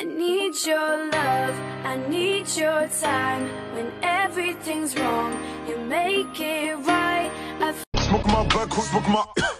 I need your love, I need your time. When everything's wrong, you make it right. I Smoke my back, smoke my